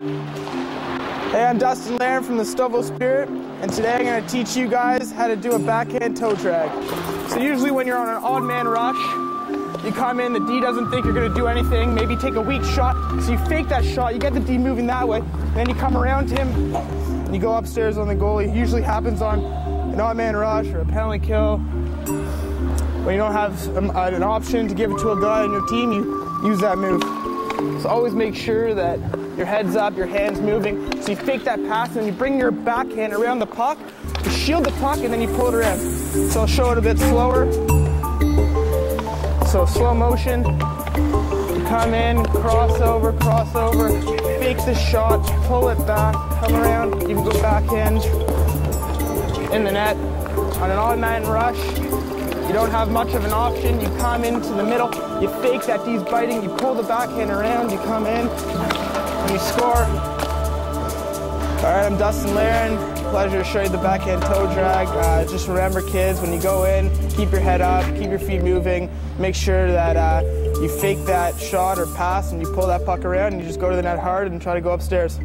Hey, I'm Dustin Laren from the Stouffville Spirit, and today I'm going to teach you guys how to do a backhand toe drag. So usually when you're on an odd man rush, you come in, the D doesn't think you're going to do anything, maybe take a weak shot, so you fake that shot, you get the D moving that way, then you come around him, and you go upstairs on the goalie. It usually happens on an odd man rush or a penalty kill. When you don't have um, an option to give it to a guy on your team, you use that move. So always make sure that your head's up, your hand's moving. So you fake that pass and you bring your backhand around the puck, you shield the puck and then you pull it around. So I'll show it a bit slower. So slow motion, come in, cross over, cross over, fake the shot, pull it back, come around, you can go backhand in the net. On an odd man rush, you don't have much of an option. You come into the middle, you fake that D's biting, you pull the backhand around, you come in, and you score. All right, I'm Dustin Laren. Pleasure to show you the backhand toe drag. Uh, just remember, kids, when you go in, keep your head up, keep your feet moving. Make sure that uh, you fake that shot or pass and you pull that puck around and you just go to the net hard and try to go upstairs.